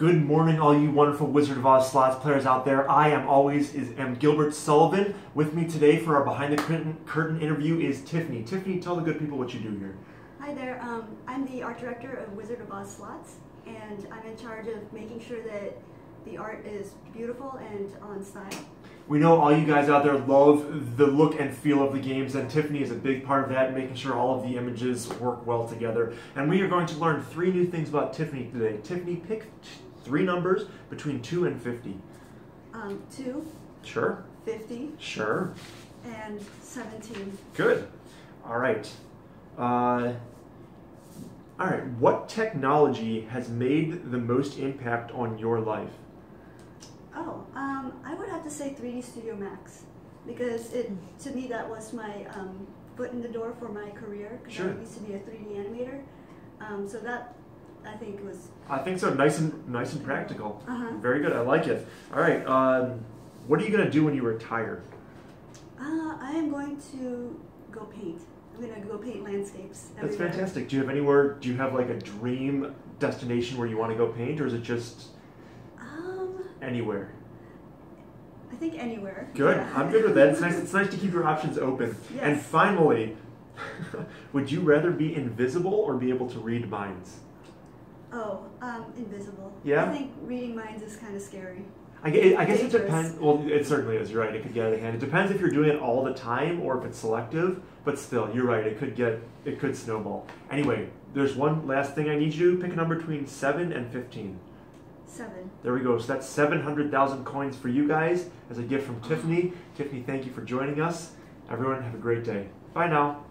Good morning, all you wonderful Wizard of Oz slots players out there. I am always is am Gilbert Sullivan. With me today for our behind the curtain, curtain interview is Tiffany. Tiffany, tell the good people what you do here. Hi there. Um, I'm the art director of Wizard of Oz Slots, and I'm in charge of making sure that the art is beautiful and on style. We know all you guys out there love the look and feel of the games, and Tiffany is a big part of that, making sure all of the images work well together. And we are going to learn three new things about Tiffany today. Tiffany, pick three numbers between 2 and 50. Um, 2, Sure. 50, Sure. and 17. Good. All right. Uh, all right. What technology has made the most impact on your life? Oh, um, I would have to say 3D Studio Max because it to me that was my um, foot in the door for my career because Sure. I used to be a 3D animator. Um, so that I think was I think so. Nice and nice and practical. Uh-huh. Very good. I like it. All right. Um, what are you gonna do when you retire? uh, I am going to go paint. I'm going to go paint landscapes. That's fantastic. Do you have anywhere? Do you have like a dream destination where you want to go paint, or is it just Um, anywhere? I think anywhere. Good. Yeah. I'm good with that. It's nice. It's nice to keep your options open. And finally, would you rather be invisible or be able to read minds? Oh, um, invisible. Yeah? I think reading minds is kind of scary. I, gue- I guess it depends. Well, it certainly is. You're right. It could get out of hand. It depends if you're doing it all the time or if it's selective. But still, you're right. It could get. It could snowball. Anyway, there's one last thing I need you to do. Pick a number between seven and fifteen. Seven. There we go. So that's seven hundred thousand coins for you guys as a gift from Tiffany. Tiffany, thank you for joining us. Everyone, have a great day. Bye now.